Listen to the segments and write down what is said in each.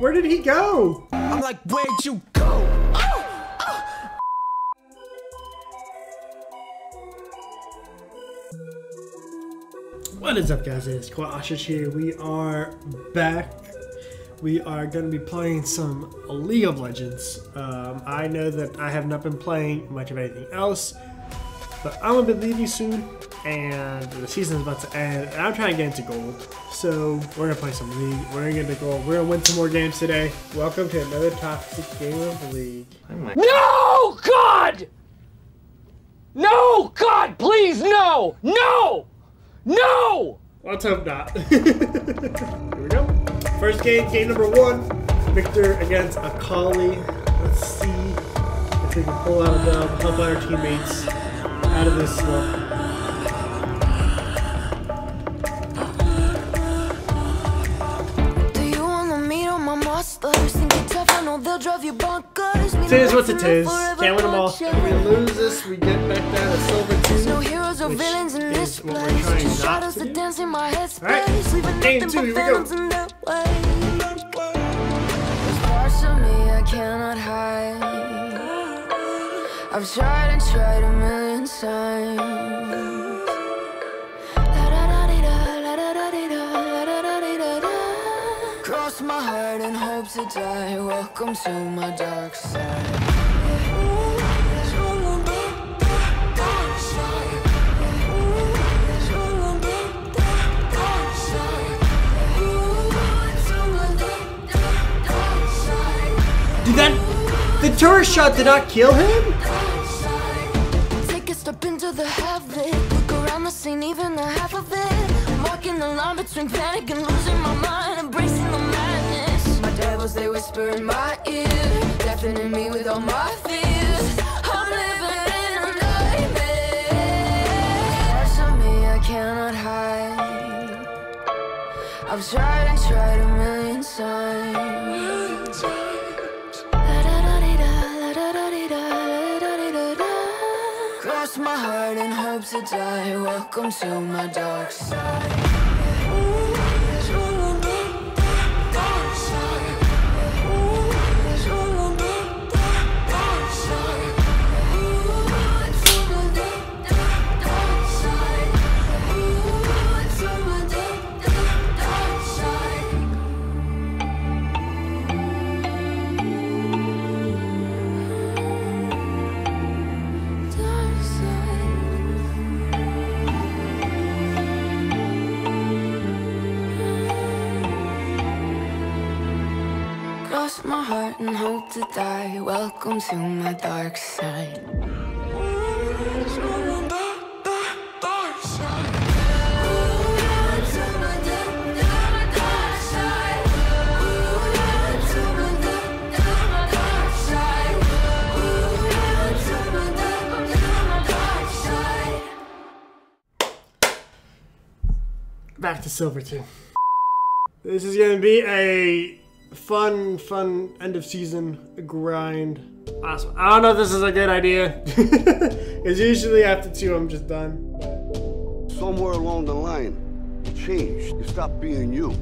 Where did he go? I'm like, where'd you go? What is up guys, it's QuadOstrich here. We are back. We are going to be playing some League of Legends. Um, I know that I have not been playing much of anything else, but I'm going to be leaving soon, and the season is about to end, and I'm trying to get into gold. So we're going to play some League, we're going to get into gold, we're going to win some more games today. Welcome to another Toxic Game of League. No, God! No, God, please, no! No! No! Let's hope not. Here we go. First game, game number one. Viktor against Akali. Let's see if we can pull out a dub, uh, help our teammates out of this slump. You're tough, I they'll drive you bonkers. Meet Tis them what it is. Can't win them all. If we lose this, we get back down to silver There's no two. heroes or villains in this we're place. trying Just not shadows to that dance in my Alright, headspace. Leaving game nothing two, but we go. phantoms in their way. There's parts of me I cannot hide. I've tried and tried a million times. And hope to die. Welcome to my dark side. Did that. The turret shot did not kill him? Take whisper in my ear, deafening me with all my fears. I'm living in a nightmare. Parts of me I cannot hide. I've tried and tried a million times. Cross my heart and hope to die. Welcome to my dark side. And hope to die. Welcome to my dark side. Back to silver two. This is gonna be a fun, fun end of season grind. Awesome. I don't know if this is a good idea. Because usually after two, I'm just done. Somewhere along the line, you changed. You stopped being you.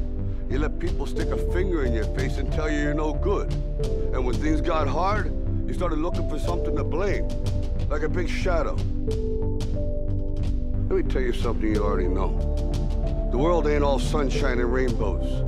You let people stick a finger in your face and tell you you're no good. And when things got hard, you started looking for something to blame, like a big shadow. Let me tell you something you already know. The world ain't all sunshine and rainbows.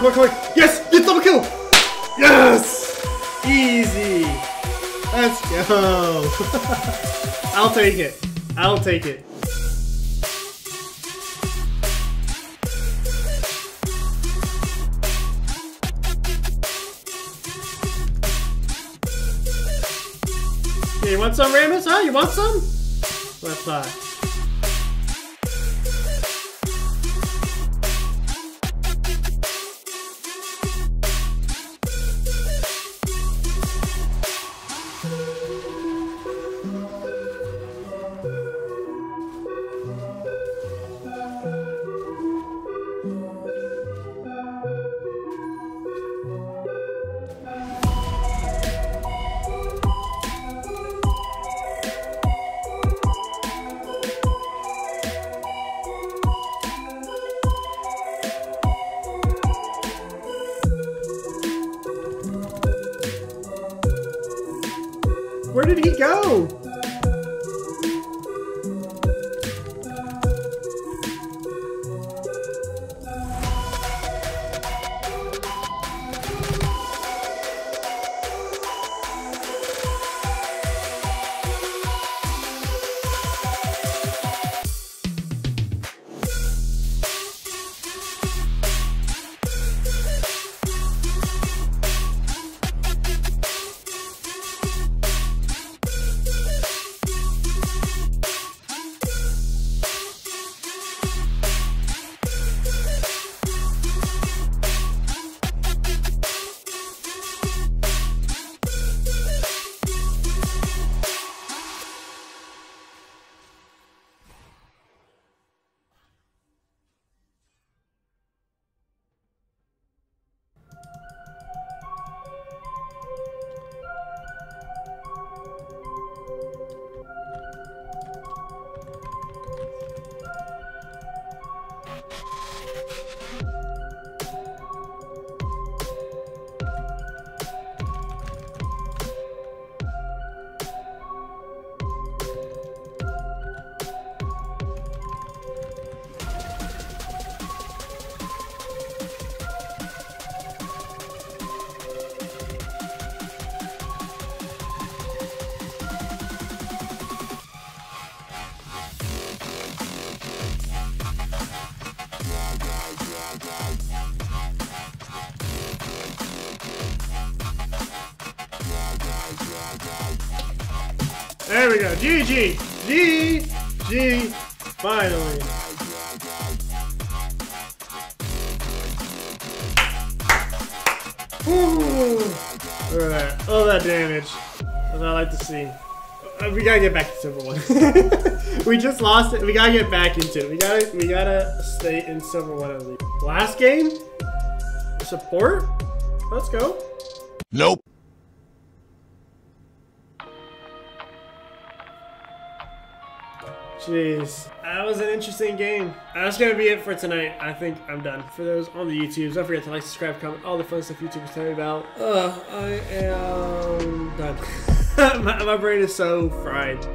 Come on, come on. Yes! Get double kill! Yes! Easy. Let's go. I'll take it. I'll take it. Yeah, you want some, Rammus? Huh? You want some? Let's uh, go? There we go. GG. GG. Finally. Woo. Alright. All that damage. That's what I like to see. Uh, We gotta get back to silver one. we just lost it. We gotta get back into it. We gotta we gotta stay in silver one at least. Last game? Support? Let's go. Nope. Jeez, that was an interesting game. That's gonna be it for tonight. I think I'm done. For those on the YouTubes, don't forget to like, subscribe, comment, all the fun stuff YouTubers tell me about. Uh, I am done. my, my brain is so fried.